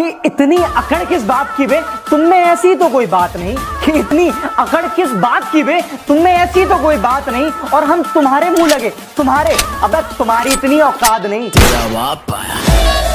कि इतनी अकड़ किस बात की बे? तुम में ऐसी तो कोई बात नहीं कि इतनी अकड़ किस बात की बे? तुम में ऐसी तो कोई बात नहीं और हम तुम्हारे मुँह लगे। तुम्हारे, अब तुम्हारी इतनी औकात नहीं। जवाब पाया